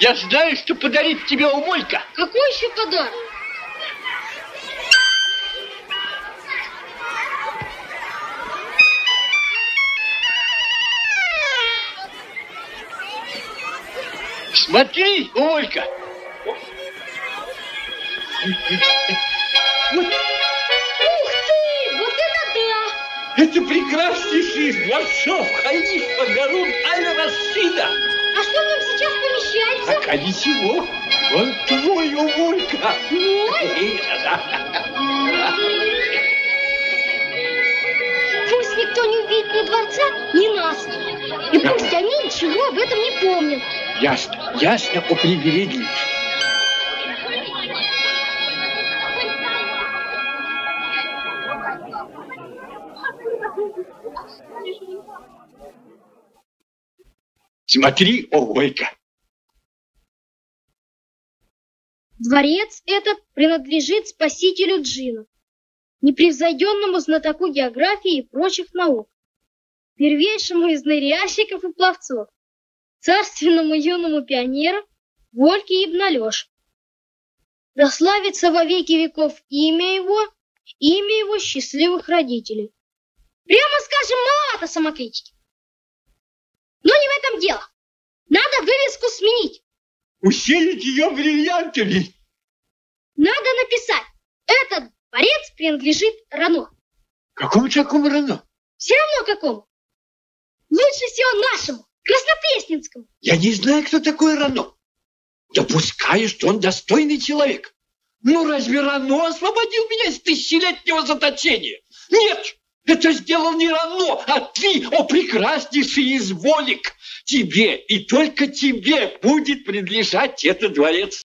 Я знаю, что подарит тебе Умойка. Какой еще подарок? Смотри, Умойка. Ух ты! Вот это да! Это прекраснейший из дворцов. Халифа Гарун Аль-Расида. А что в нем сейчас помещается? Пока ничего. Он твой, Умойка. Мой? Пусть никто не увидит ни дворца, ни нас. И пусть они ничего об этом не помнят. Ясно, ясно, о привередливость. Смотри, о Дворец этот принадлежит спасителю Джина, непревзойденному знатоку географии и прочих наук, первейшему из ныряльщиков и пловцов, царственному юному пионеру Вольке Ибналеш. Да славится во веки веков имя его, имя его счастливых родителей. Прямо скажем, маловато самокритики. Но не в этом дело. Усилить ее бриллиантами. Надо написать, этот дворец принадлежит Рано. Какому такому рано? Все равно какому. Лучше всего нашему, Краснопресненскому. Я не знаю, кто такой Рано. Допускаю, что он достойный человек. Ну, разве Рано освободил меня из тысячелетнего заточения? Нет, это сделал не Рано, а ты, о прекраснейший из волик. Тебе и только тебе будет принадлежать этот дворец.